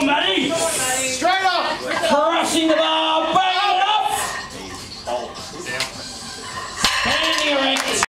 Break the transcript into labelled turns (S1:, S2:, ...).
S1: Maddie!
S2: Straight up!
S1: Crushing the ball!